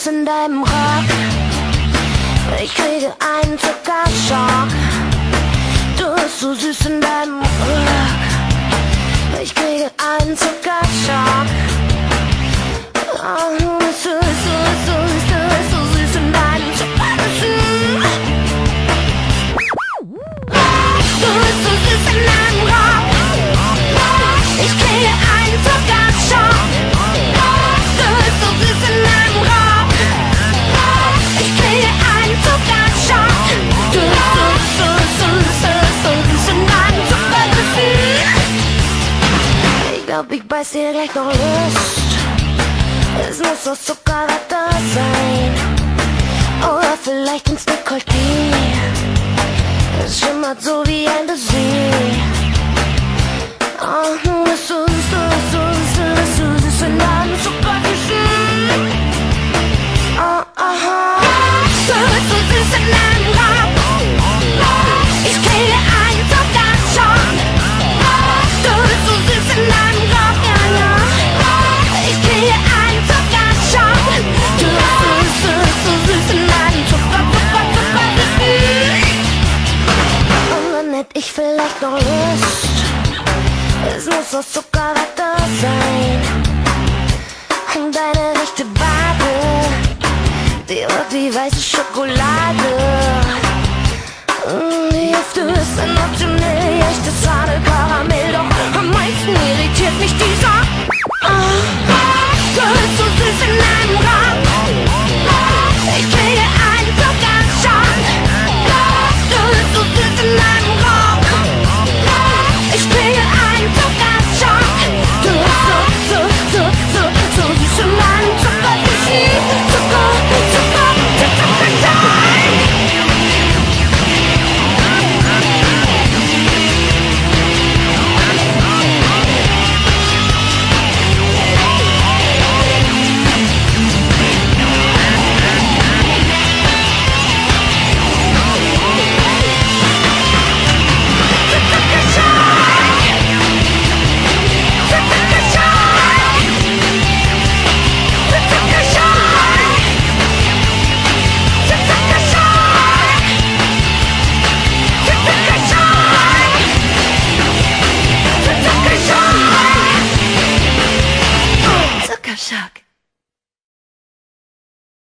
Schweiß in deinem Rock. Ich kriege einen Zuckerschock. Du bist so süß in deinem Rock. Ich kriege einen Zuckerschock. Topik beszélek a list Ez ne szó szokálat a sein Oder vielleicht ein Stück Holti Schimmert so wie ein Dessert macht noch Lust. Es muss aus Zuckerwatte sein. Deine rechte Bade, die wird wie weiße Schokolade. Mm, die Hüfte ist ein Optimil, echtes Adel. shook.